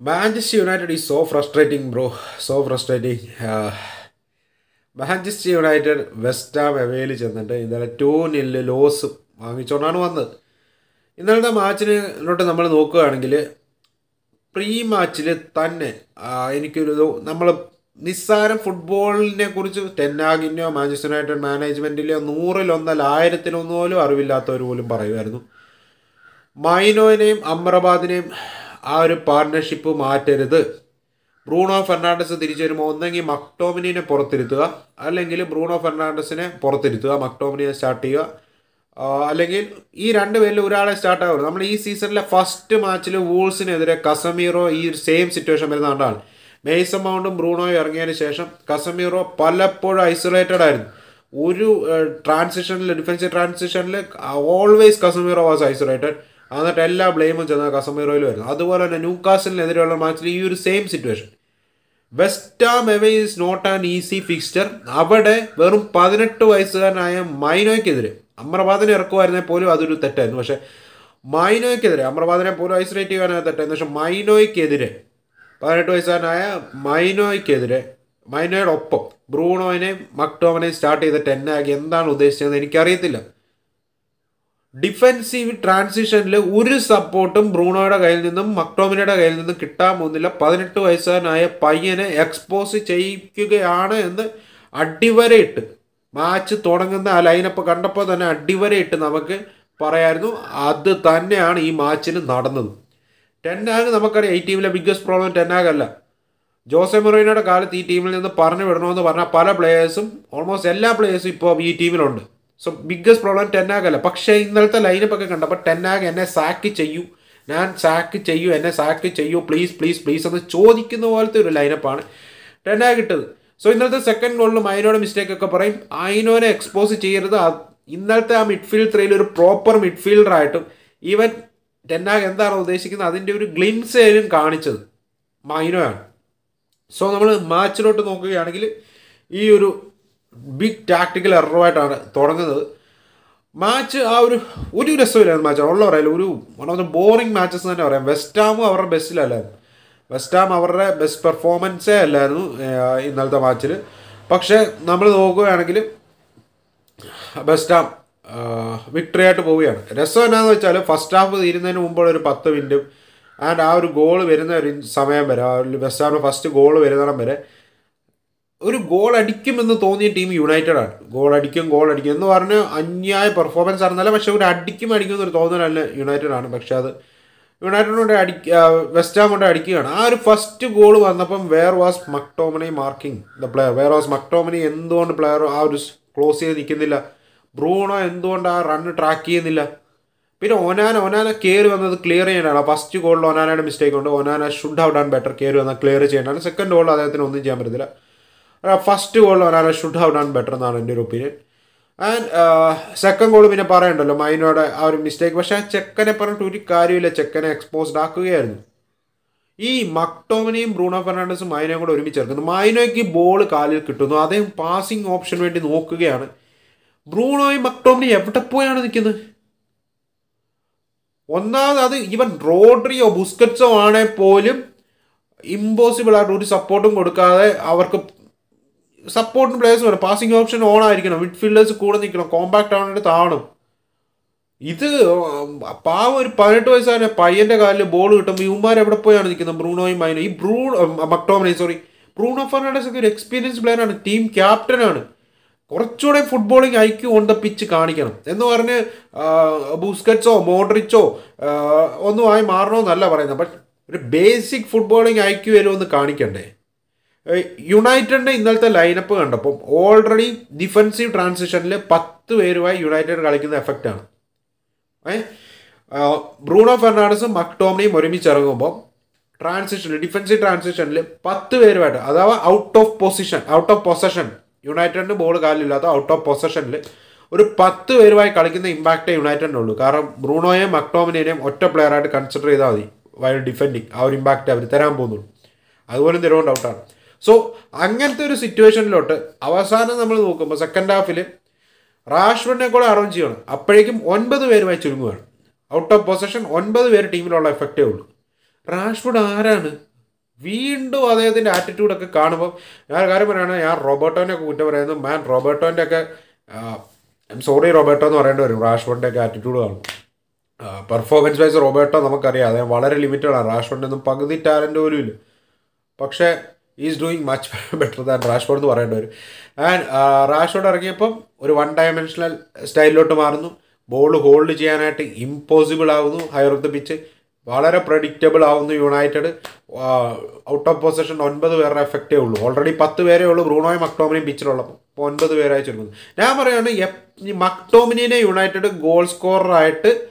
Manchester United is so frustrating bro so frustrating Manchester United West എവയിൽ ചെന്നിട്ട് ഇന്നലെ to നില്ല് loss വാങ്ങിച്ചുകൊണ്ടാണ് വന്നത്. ഇന്നലത്തെ മാച്ചിനോട്ട് നമ്മൾ നോക്കുകയാണെങ്കിൽ പ്രീ മാച്ചിൽ തന്നെ എനിക്കൊരു നമ്മൾ നിസ്സാരം ഫുട്ബോളിനെ കുറിച്ച് ടെന്നാഗിന്റെയോ മാഞ്ചസ്റ്റർ യുണൈറ്റഡ് മാനേജ്മെന്റിലെയോ നൂറിലൊന്നല്ല ആയിരത്തിലൊന്നു പോലും അറിവില്ലാത്തവർ പോലും പറയുമായിരുന്നു. മൈനോയിനെയും അമ്രബാദിനെയും ആ ഒരു പാർട്ട്ണർഷിപ്പ് മാറ്റരുത്. ബ്രൂണോ ഫെർണാണ്ടസ് തിരിച്ചു വരുമ്പോൾ ഒന്നെങ്കിൽ മക്ടോമിനിനെ പുറത്തിരുത്തുക. അല്ലെങ്കിൽ ബ്രൂണോ ഫെർണാണ്ടസിനെ പുറത്തിരുത്തുക മക്ടോമിനിയെ സ്റ്റാർട്ട് ചെയ്യുക. അല്ലെങ്കിൽ ഈ രണ്ട് പേരിൽ ഒരാളെ സ്റ്റാർട്ട് ആവുള്ളൂ. നമ്മൾ ഈ സീസണിലെ ഫസ്റ്റ് മാച്ചിൽ വൂൾസിനെതിരെ കസമീറോ ഈ ഒരു സെയിം സിറ്റുവേഷൻ വരുന്ന കണ്ടാണ്. മേയ്സൺ മൗണ്ടും ബ്രൂണോയും ഇറങ്ങിയതിന് ശേഷം കസമീറോ പലപ്പോഴും ഐസൊലേറ്റഡ് ആയിരുന്നു. ഒരു ട്രാൻസിഷനിൽ ഡിഫൻസ് ട്രാൻസിഷനിൽ ഓൾവേസ് കസമീറോ വാസ് ഐസൊലേറ്റഡ് എന്നിട്ട് എല്ലാ ബ്ലെയിമും ചെന്ന കസമീറോയിൽ വരുന്നു. അതുപോലെ തന്നെ ന്യൂകാസിനെതിരെയുള്ള മാച്ചിൽ ഈ ഒരു same situation West Ham away is not an easy fixture അവിടെ വെറും പതിനെട്ട് വയസ്സുകാരനായ മൈനോയ്ക്കെതിരെ അമ്രബാദിനെ ഇറക്കുമായിരുന്നേ പോലും അതൊരു തെറ്റായിരുന്നു. പക്ഷേ മൈനോയ്ക്കെതിരെ അമ്രബാദിനെ പോലും ഐസൊലേറ്റ് ചെയ്യാനായ തെറ്റായിരുന്നു. പക്ഷേ മൈനോയ്ക്കെതിരെ പതിനെട്ട് വയസ്സുകാരനായ മൈനോയ്ക്കെതിരെ മൈനോയുടെ ഒപ്പം ബ്രൂണോയിനെയും മക്ടോമനെയും സ്റ്റാർട്ട് ചെയ്ത ആകെ എന്താണ് ഉദ്ദേശിച്ചതെന്ന് എനിക്കറിയത്തില്ല. ഡിഫെൻസീവ് ട്രാൻസിഷനിൽ ഒരു സപ്പോർട്ടും ബ്രൂണോയുടെ കയ്യിൽ നിന്നും മക്ടോമിനയുടെ കയ്യിൽ നിന്നും കിട്ടാൻ പോകുന്നില്ല. പതിനെട്ട് വയസ്സുകാരനായ പയ്യനെ എക്സ്പോസ് ചെയ്യിക്കുകയാണ് എന്ന് അടിവരയിട്ട് മാച്ച് തുടങ്ങുന്ന ആ ലൈനപ്പ് കണ്ടപ്പോൾ തന്നെ അടിവരയിട്ട് നമുക്ക് പറയായിരുന്നു. അത് തന്നെയാണ് ഈ മാച്ചിന് നടന്നത്. ടെന്നാഗ് നമുക്കറിയാം ഈ ടീമിലെ ബിഗ്ഗസ്റ്റ് പ്രോബ്ലം ടെന്നാഗ് അല്ല. ജോസെ മൊറീനയുടെ കാലത്ത് ഈ ടീമിൽ നിന്ന് പറഞ്ഞു വിടണമെന്ന് പറഞ്ഞ പല പ്ലേയേഴ്സും ഓൾമോസ്റ്റ് എല്ലാ പ്ലേയേഴ്സും ഇപ്പോൾ ഈ ടീമിലുണ്ട് സോ ബിഗ്ഗസ്റ്റ് പ്രോബ്ലം ടെന്നാഗ് അല്ല. പക്ഷേ ഇന്നലത്തെ ലൈനപ്പ് ഒക്കെ കണ്ടപ്പോൾ ടെന്നാഗ് എന്നെ സാക്ക് ചെയ്യൂ. ഞാൻ സാക്ക് ചെയ്യൂ എന്നെ സാക്ക് ചെയ്യൂ. പ്ലീസ് പ്ലീസ് പ്ലീസ് എന്ന് ചോദിക്കുന്ന പോലത്തെ ഒരു ലൈനപ്പാണ് ടെന്നാഗ് ഇട്ടത്. സോ ഇന്നലത്തെ സെക്കൻഡ് ഗോളിലും മൈനോയുടെ മിസ്റ്റേക്ക് ഒക്കെ പറയും. അയനോനെ എക്സ്പോസ് ചെയ്യരുത്. ഇന്നലത്തെ ആ മിഡ്ഫീൽഡ് ത്രീയിൽ ഒരു പ്രോപ്പർ മിഡ്ഫീൽഡറായിട്ടും ഈവൻ ടെന്നാഗ് എന്താണ് ഉദ്ദേശിക്കുന്നത് അതിന്റെ ഒരു ഗ്ലിംസ് ആയാലും കാണിച്ചത് മൈനോയാണ് സോ നമ്മൾ മാച്ചിലോട്ട് നോക്കുകയാണെങ്കിൽ ഈ ഒരു ബിഗ് ടാക്ടിക്കൽ എററുമായിട്ടാണ് തുടങ്ങുന്നത്. മാച്ച് ആ ഒരു ഒരു രസമില്ലായിരുന്നു മാച്ച് ഉള്ള പറയാം ഒരു one of the boring matches തന്നെ പറയാം. വെസ്റ്റ് വെസ്റ്റാമും അവരുടെ ബെസ്റ്റിലല്ലായിരുന്നു ഹാം അവരുടെ ബെസ്റ്റ് പെർഫോമൻസേ അല്ലായിരുന്നു ഇന്നലത്തെ മാച്ചിൽ പക്ഷേ നമ്മൾ നോക്കുകയാണെങ്കിൽ ബെസ്റ്റാം വിക്ടറി ആയിട്ട് പോവുകയാണ്. രസം എന്നാന്ന് വെച്ചാൽ ഫസ്റ്റ് ഹാഫ് തീരുന്നതിന് മുമ്പുള്ള ഒരു പത്ത് മിനിറ്റും ആൻഡ് ആ ഒരു ഗോൾ വരുന്ന ഒരു സമയം വരെ വെസ്റ്റാമിന് ഫസ്റ്റ് ഗോൾ വരുന്നിടം വരെ ഒരു ഗോൾ അടിക്കുമെന്ന് തോന്നിയ ടീം യുണൈറ്റഡ് ആണ്. ഗോൾ അടിക്കും ഗോൾ അടിക്കും എന്ന് പറഞ്ഞ് അന്യായ പെർഫോമൻസ് ആണെന്നല്ല പക്ഷെ ഒരു അടിക്കും അടിക്കും എന്നൊരു തോന്നലല്ല യുണൈറ്റഡ് ആണ്. പക്ഷെ അത് യുണൈറ്റഡിനോട് അടിക്ക വെസ്റ്റാം കൊണ്ട് അടിക്കുകയാണ്. ആ ഒരു ഫസ്റ്റ് ഗോൾ വന്നപ്പം where was McTominay marking the player where was McTominay എന്തുകൊണ്ട് പ്ലെയർ ആ ഒരു ക്ലോസ് ചെയ്ത് നിൽക്കുന്നില്ല? ബ്രൂണോ എന്തുകൊണ്ട് ആ റണ്ണ് ട്രാക്ക് ചെയ്യുന്നില്ല? പിന്നെ ഒനാന ഒനാന കയറി വന്നത് ക്ലിയർ ചെയ്യാനാണ്. ഫസ്റ്റ് ഗോളിൽ ഒനാനയുടെ മിസ്റ്റേക്ക് ഉണ്ട്. Onana should have done better കയറി വന്നാൽ ക്ലിയർ ചെയ്യേണ്ടതാണ് സെക്കൻഡ് ഗോളിൽ അദ്ദേഹത്തിന് ഒന്നും ചെയ്യാൻ പറ്റത്തില്ല. ഫസ്റ്റ് ഗോൾ ഒരാളെ ഷുഡ് ഹവ് ഡൺ ബെറ്റർ എന്നാണ് എന്റെ ഒരു ഒപ്പീനിയൻ ആൻഡ് സെക്കൻഡ് ഗോൾ പിന്നെ പറയണ്ടല്ലോ മൈനോടെ ആ ഒരു മിസ്റ്റേക്ക് പക്ഷേ ആ ചെക്കനെ പറഞ്ഞിട്ട് ഒരു കാര്യമില്ല ചെക്കനെ എക്സ്പോസ്ഡ് ആക്കുകയായിരുന്നു. ഈ മക്ടോമിനെയും ബ്രൂണോ ഫെർണാണ്ടസും മൈനോയും കൂടെ ഒരുമിച്ച് ചേർക്കുന്നു. മൈനോയ്ക്ക് ബോൾ കാലിൽ കിട്ടുന്നു അദ്ദേഹം പാസിംഗ് ഓപ്ഷൻ വേണ്ടി നോക്കുകയാണ്. ബ്രൂണോയും മക്ടോമിനെയും എവിടെ പോയാണ് നിൽക്കുന്നത്? ഒന്നാമത് അത് ഇവൻ റോഡ്രിയോ ബുസ്കറ്റ്സോ ആണെങ്കിൽ പോലും ഇമ്പോസിബിൾ ആയിട്ട് ഒരു സപ്പോർട്ടും കൊടുക്കാതെ അവർക്ക് സപ്പോർട്ടിന് പ്ലേയേഴ്സ് വേണം പാസിംഗ് ഓപ്ഷൻ ഓൺ ആയിരിക്കണം. മിഡ്ഫീൽഡേഴ്സ് കൂടെ നിൽക്കണം. കോമ്പാക്ട് ആവേണ്ടി താവണം ഇത് പാവം ഒരു പതിനെട്ട് വയസ്സായ പയ്യന്റെ കാലിൽ ബോൾ കിട്ടുമ്പോൾ ഇവന്മാർ എവിടെ പോയാണ് നിൽക്കുന്നത്? ബ്രൂണോയും മൈനോ ഈ ബ്രൂ മക്ടോമനെ സോറി ബ്രൂണോ ഫെർണാണ്ടസ് ഒക്കെ ഒരു എക്സ്പീരിയൻസ് പ്ലെയർ ആണ്. ടീം ക്യാപ്റ്റനാണ് കുറച്ചുകൂടെ footballing IQ on the pitch കാണിക്കണം. എന്ന് പറഞ്ഞ് ബുസ്കറ്റ്സോ മോഡ്രിച്ചോ ഒന്നും ആയി മാറണമെന്നല്ല പറയുന്നത്. ബട്ട് ഒരു ബേസിക് ഫുട്ബോളിംഗ് ഐക്യു വരും ഒന്ന് കാണിക്കണ്ടേ? യുണൈറ്റഡിന്റെ ഇന്നലത്തെ ലൈനപ്പ് കണ്ടപ്പം ഓൾറെഡി ഡിഫൻസീവ് ട്രാൻസിഷനിൽ പത്ത് പേരുമായി യുണൈറ്റഡ് കളിക്കുന്ന എഫക്റ്റാണ് ഏ ബ്രൂണോ ഫെർണാണ്ടസും മക്ടോമിനെയും ഒരുമിച്ച് ഇറങ്ങുമ്പോൾ ട്രാൻസിഷനിൽ ഡിഫൻസീവ് ട്രാൻസിഷനിൽ പത്ത് പേരുമായിട്ട് അഥവാ out of position out of possession യുണൈറ്റഡിന് ബോൾ കാലില്ലാത്ത ഔട്ട് ഓഫ് പൊസഷനിൽ ഒരു പത്ത് പേരുമായി കളിക്കുന്ന ഇമ്പാക്റ്റേ യുണൈറ്റഡിനുള്ളൂ കാരണം ബ്രൂണോയെയും മക്ടോമിനെയും ഒറ്റ പ്ലെയറായിട്ട് കൺസിഡർ ചെയ്താൽ മതി. വയൽ ഡിഫെൻഡിങ് ആ ഒരു ഇമ്പാക്റ്റ് അവർ തരാൻ പോകുന്നുള്ളൂ. അതുപോലെ തരുകൊണ്ട് ഔട്ടാണ് സോ അങ്ങനത്തെ ഒരു സിറ്റുവേഷനിലോട്ട് അവസാനം നമ്മൾ നോക്കുമ്പോൾ സെക്കൻഡ് ഹാഫിൽ റാഷ്വഡിനെ കൂടെ അറേഞ്ച് ചെയ്യണം. അപ്പോഴേക്കും ഒൻപത് പേരുമായി ചുരുങ്ങുകയാണ് ഔട്ട് ഓഫ് പൊസഷൻ ഒൻപത് പേര് ടീമിലുള്ള എഫക്റ്റേ ഉള്ളൂ. റാഷ്ഫോർഡ് ആരാണ്? വീണ്ടും അദ്ദേഹത്തിന്റെ ആറ്റിറ്റ്യൂഡൊക്കെ കാണുമ്പോൾ ഞാൻ കാര്യം പറയുകയാണ് ഞാൻ റോബർട്ടോനെ കുറ്റം പറയുന്നത് മാൻ റോബർട്ടോന്റെ ഒക്കെ സോറി റോബർട്ടോ എന്ന് പറയേണ്ടി വരും. റാഷ്ഫോർഡിന്റെ ഒക്കെ ആറ്റിറ്റ്യൂഡ് കാണും. പെർഫോമൻസ് വൈസ് റോബർട്ടോ നമുക്കറിയാം. അദ്ദേഹം വളരെ ലിമിറ്റഡാണ് റാഷ്ഫോർഡിന്റെ ഒന്നും പകുതി ടാലന്റ് പോലും ഇല്ല. പക്ഷേ is doing much better than Rashford എന്ന് പറയേണ്ടി വരും. ആൻഡ് റാഷ്ഫോർഡ് ഇറങ്ങിയപ്പം ഒരു വൺ ഡയമെൻഷണൽ സ്റ്റൈലിലോട്ട് മാറുന്നു. ബോൾ ഹോൾഡ് ചെയ്യാനായിട്ട് ഇമ്പോസിബിൾ ആവുന്നു. ഹയർ ഓഫ് ദ പിച്ച് വളരെ പ്രഡിക്റ്റബിൾ ആവുന്നു യുണൈറ്റഡ് ഔട്ട് ഓഫ് പൊസിഷൻ ഒൻപത് പേരുടെ എഫക്റ്റേ ഉള്ളൂ. ഓൾറെഡി പത്ത് പേരേ ഉള്ളൂ. ബ്രൂണോയും മക്ടോമിനെയും പിച്ചിലുള്ളപ്പോൾ അപ്പോൾ ഒൻപത് പേരായി ചുരുങ്ങുന്നു. ഞാൻ പറയുകയാണ് എപ്- ഈ മക്ടോമിനെ യുണൈറ്റഡ് ഗോൾ സ്കോററായിട്ട്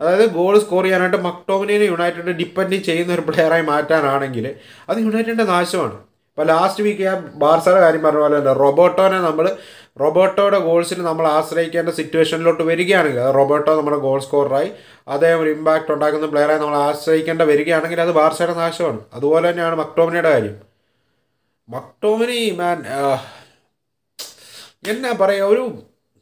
അതായത് ഗോൾ സ്കോർ ചെയ്യാനായിട്ട് മക്ടോമിനെ യുണൈറ്റഡ് ഡിപ്പെൻഡ് ചെയ്യുന്ന ഒരു പ്ലെയറായി മാറ്റാനാണെങ്കിൽ അത് യുണൈറ്റഡിന്റെ നാശമാണ്. ഇപ്പോൾ ലാസ്റ്റ് വീക്ക് ഞാൻ ബാർസയുടെ കാര്യം പറഞ്ഞ പോലെ തന്നെ റൊബോട്ടോനെ നമ്മൾ റൊബോട്ടോയുടെ ഗോൾസിന് നമ്മൾ ആശ്രയിക്കേണ്ട സിറ്റുവേഷനിലോട്ട് വരികയാണെങ്കിൽ റൊബോട്ടോ നമ്മുടെ ഗോൾ സ്കോററായി അദ്ദേഹം ഒരു ഇമ്പാക്റ്റ് ഉണ്ടാക്കുന്ന പ്ലെയറായി നമ്മൾ ആശ്രയിക്കേണ്ട വരികയാണെങ്കിൽ അത് ബാർസയുടെ നാശമാണ്. അതുപോലെ തന്നെയാണ് മക്ടോമിനിയുടെ കാര്യം. മക്ടോമിനി മാൻ എന്നാ പറയുക ഒരു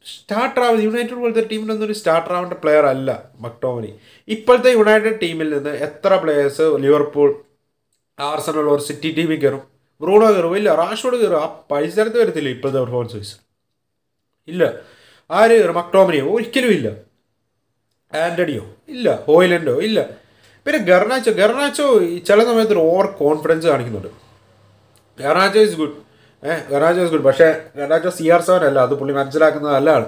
സ്റ്റാർട്ടർ ആവുന്ന യുണൈറ്റഡ് പോലത്തെ ടീമിനൊന്നും ഒരു സ്റ്റാർട്ടർ ആവേണ്ട പ്ലെയർ അല്ല മക്ടോമിനി. ഇപ്പോഴത്തെ യുണൈറ്റഡ് ടീമിൽ നിന്ന് എത്ര players Liverpool Arsenal or City ടീമിൽ കയറും? ബ്രൂണോ കയറും? ഇല്ല റാഷോഡ് കയറും. ആ പരിസരത്ത് വരത്തില്ല ഇപ്പോഴത്തെ പെർഫോമൻസ് വൈസ് ഇല്ല. ആര് കയറും? മക്ടോമിനിയോ? ഒരിക്കലും ഇല്ല. ആന്റണിയോ ഇല്ല. ഹോയിലൻഡോ? ഇല്ല. പിന്നെ ഗർണാച്ചോ? ഗർണാച്ചോ ചില സമയത്ത് ഒരു ഓവർ കോൺഫിഡൻസ് കാണിക്കുന്നുണ്ട്. Garnacho is good eh Garnacho is good പക്ഷേ ഗർണാച്ചോ സി ആർ സെവൻ അല്ല. അത് പുള്ളി മനസ്സിലാക്കുന്നത് നല്ലതാണ്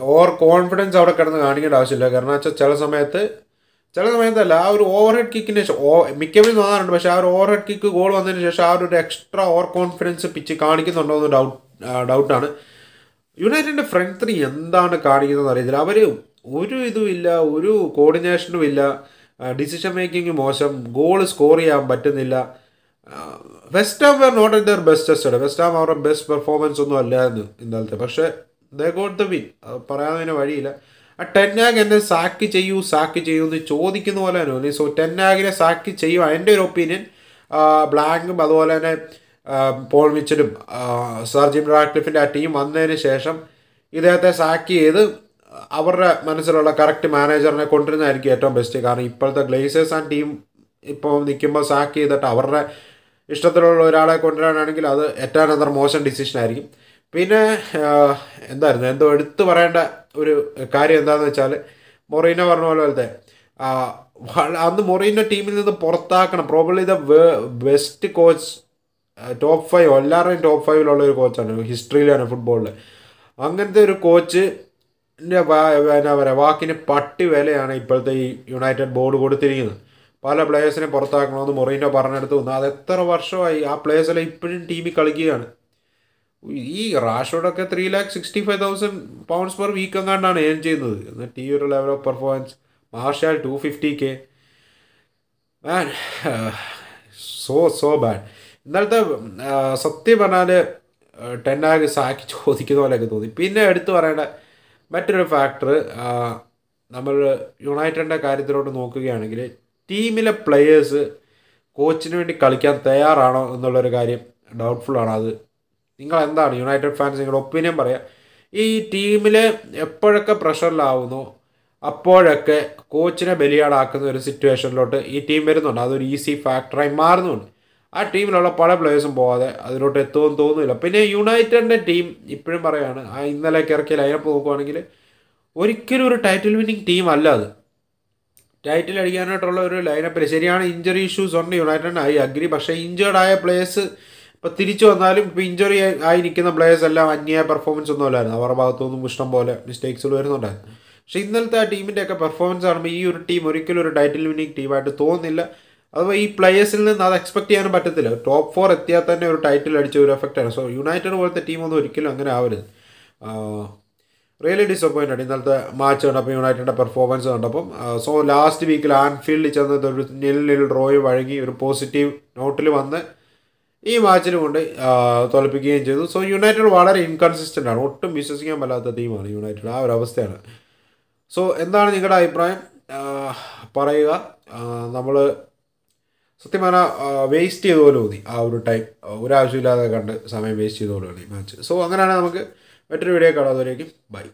ഓവർ കോൺഫിഡൻസ് അവിടെ കിടന്ന് കാണിക്കേണ്ട ആവശ്യമില്ല. ഗർണാച്ചോ ചില സമയത്ത് ചില സമയത്തല്ല ആ ഒരു ഓവർ ഹെഡ് കിക്കിന് ശേഷം ഓ മിക്കവരും തോന്നാറുണ്ട് പക്ഷേ ആ ഒരു ഓവർ ഹെഡ് കിക്ക് ഗോൾ വന്നതിന് ശേഷം ആ ഒരു എക്സ്ട്രാ ഓവർ കോൺഫിഡൻസ് പിച്ച് കാണിക്കുന്നുണ്ടോ എന്ന് ഡൗട്ട് ഡൗട്ടാണ് യുണൈറ്റഡിന്റെ ഫ്രണ്ട് ത്രീ എന്താണ് കാണിക്കുന്നത് അറിയത്തില്ല. അവർ ഒരു ഇതും ഇല്ല ഒരു കോർഡിനേഷനും ഇല്ല ഡിസിഷൻ മേക്കിംഗ് മോശം ഗോൾ സ്കോർ ചെയ്യാൻ പറ്റുന്നില്ല. West Ham were not in their best West Ham അവരുടെ ബെസ്റ്റ് പെർഫോമൻസ് ഒന്നും അല്ലായിരുന്നു ഇന്നലത്തെ പക്ഷേ ദേ ഗോട്ട് ദ വിൻ പറയാനതിന് വഴിയില്ല. ആ ടെന്നാഗ് എന്നെ സാക്ക് ചെയ്യൂ സാക്ക് ചെയ്യൂ എന്ന് ചോദിക്കുന്ന പോലെ തന്നെ സോ ടെന്നാഗിനെ സാക്ക് ചെയ്യുക എന്റെ ഒരു ഒപ്പീനിയൻ ബ്ലാങ്കും അതുപോലെ തന്നെ പോൾ മിച്ചലും സർ ജിം റാക്ലിഫിന്റെ ആ ടീം വന്നതിന് ശേഷം ഇദ്ദേഹത്തെ സാക്ക് ചെയ്ത് അവരുടെ മനസ്സിലുള്ള കറക്റ്റ് മാനേജറിനെ കൊണ്ടുവരുന്നതായിരിക്കും ഏറ്റവും ബെസ്റ്റ് കാരണം ഇപ്പോഴത്തെ ഗ്ലേസേഴ്സ് ആൻഡ് ടീം ഇപ്പോൾ നിൽക്കുമ്പോൾ സാക്ക് ചെയ്തിട്ട് അവരുടെ ഇഷ്ടത്തിലുള്ള ഒരാളെ കൊണ്ടുവരാനാണെങ്കിൽ അത് ഏറ്റവും അത്ര മോശം ഡിസിഷനായിരിക്കും പിന്നെ ആ, എന്തായിരുന്നു? എന്തോ എടുത്തു പറയേണ്ട ഒരു കാര്യം എന്താണെന്ന് വെച്ചാൽ മൊറീനോ പറഞ്ഞ പോലെ പോലത്തെ അന്ന് മൊറീനോ ടീമിൽ നിന്ന് പുറത്താക്കണം. Probably the best coach top five എല്ലാവരുടെയും ടോപ്പ് ഫൈവിലുള്ള ഒരു കോച്ചാണ് ഹിസ്റ്ററിയിലാണ് ഫുട്ബോളിൽ അങ്ങനത്തെ ഒരു കോച്ച് എന്നാ പറയുക വാക്കിന് പട്ടി വിലയാണ് ഇപ്പോഴത്തെ ഈ യുണൈറ്റഡ് ബോർഡ് കൊടുത്തിരിക്കുന്നത്. പല പ്ലേയേഴ്സിനെ പുറത്താക്കണമെന്ന് മൊറീനോ പറഞ്ഞെടുത്ത് വന്നു. അത് എത്ര വർഷമായി ആ പ്ലേയേഴ്സെല്ലാം ഇപ്പോഴും ടീമിൽ കളിക്കുകയാണ്. ഈ റാഷോഡൊക്കെ three lakh sixty five thousand pounds per week എങ്ങാണ്ടാണ് earn ചെയ്യുന്നത്. എന്നിട്ട് ഈ ഒരു level of performance Martial two fifty K man so so bad ഇന്നലത്തെ സത്യം പറഞ്ഞാൽ ടെന്നാഗ് സാക്കി ചോദിക്കുന്ന പോലെയൊക്കെ തോന്നി. പിന്നെ എടുത്തു പറയേണ്ട മറ്റൊരു ഫാക്ടർ നമ്മൾ യുണൈറ്റഡിന്റെ കാര്യത്തിലോട്ട് നോക്കുകയാണെങ്കിൽ ടീമിലെ പ്ലെയേഴ്സ് കോച്ചിന് വേണ്ടി കളിക്കാൻ തയ്യാറാണോ എന്നുള്ളൊരു കാര്യം ഡൗട്ട്ഫുള്ളാണ് അത് നിങ്ങൾ എന്താണ് യുണൈറ്റഡ് ഫാൻസ് നിങ്ങളുടെ ഒപ്പീനിയൻ പറയാം. ഈ ടീമിൽ എപ്പോഴൊക്കെ പ്രഷറിലാവുന്നു അപ്പോഴൊക്കെ കോച്ചിനെ ബലിയാടാക്കുന്ന ഒരു സിറ്റുവേഷനിലോട്ട് ഈ ടീം വരുന്നുണ്ട്. അതൊരു ഈസി ഫാക്ടറായി മാറുന്നുണ്ട്. ആ ടീമിലുള്ള പല പ്ലേയേഴ്സും പോവാതെ അതിലോട്ട് എത്തുമെന്ന് തോന്നുന്നില്ല. പിന്നെ യുണൈറ്റഡിന്റെ ടീം ഇപ്പോഴും പറയുകയാണ് ആ ഇന്നലെ ഇറക്കിയ ലൈനപ്പ് നോക്കുവാണെങ്കിൽ ഒരിക്കലും ഒരു ടൈറ്റിൽ വിന്നിങ് ടീം അല്ല അത്. ടൈറ്റിൽ അടിക്കാനായിട്ടുള്ള ഒരു ലൈനപ്പിൽ ശരിയാണ് ഇഞ്ചറി ഇഷ്യൂസ് ഉണ്ട്. യുണൈറ്റഡിന് ഐ അഗ്രി. പക്ഷേ ഇഞ്ചേർഡ് ആയ ഇപ്പോൾ തിരിച്ചു വന്നാലും ഇപ്പോൾ ഇഞ്ചുറി ആയി നിൽക്കുന്ന എല്ലാം അന്യായ പെർഫോമൻസ് ഒന്നും അല്ലായിരുന്നു. അവരുടെ ഭാഗത്തുനിന്നും ഇഷ്ടം പോലെ മിസ്റ്റേക്സുകൾ വരുന്നുണ്ടായിരുന്നു. പക്ഷെ ഇന്നലത്തെ ആ ടീമിന്റെ ഒക്കെ പെർഫോമൻസ് കാണുമ്പോൾ ഈ ഒരു ടീം ഒരിക്കലും ഒരു ടൈറ്റിൽ വിന്നിങ് ടീമായിട്ട് തോന്നുന്നില്ല. അഥവാ ഈ പ്ലേയേഴ്സിൽ നിന്ന് അത് എക്സ്പെക്ട് ചെയ്യാനും പറ്റത്തില്ല. ടോപ്പ് ഫോർ എത്തിയാൽ തന്നെ ഒരു ടൈറ്റിൽ അടിച്ച ഒരു എഫക്റ്റാണ് സോ യുണൈറ്റഡ് പോലത്തെ ടീമൊന്നും ഒരിക്കലും അങ്ങനെ ആവരുത്. റിയലി ഡിസപ്പോയിന്റഡ് ഇന്നലത്തെ മാച്ച് കണ്ടപ്പോൾ യുണൈറ്റഡിന്റെ പെർഫോമൻസ് കണ്ടപ്പം. സോ ലാസ്റ്റ് വീക്കിൽ ആൻഫീൽഡിൽ ചെന്നത് ഒരു നിൽ നിൽ ഡ്രോയ് വഴങ്ങി ഒരു പോസിറ്റീവ് നോട്ടിൽ വന്ന് ഈ മാച്ചിൽ കൊണ്ട് തോൽപ്പിക്കുകയും ചെയ്തു. സോ യുണൈറ്റഡ് വളരെ ഇൻകൺസിസ്റ്റന്റ് ആണ്. ഒട്ടും വിശ്വസിക്കാൻ പറ്റാത്ത ടീമാണ് യുണൈറ്റഡ് ആ ഒരു അവസ്ഥയാണ്. സോ എന്താണ് നിങ്ങളുടെ അഭിപ്രായം? പറയുക. നമ്മൾ സത്യം പറഞ്ഞാൽ വേസ്റ്റ് ചെയ്ത പോലെ തോന്നി ആ ഒരു ടൈം ഒരാവശ്യമില്ലാതെ കണ്ട് സമയം വേസ്റ്റ് ചെയ്ത പോലെ തോന്നി മാച്ച് സോ അങ്ങനെയാണെങ്കിൽ നമുക്ക് മറ്റൊരു വീഡിയോ കാണാതെ ബൈ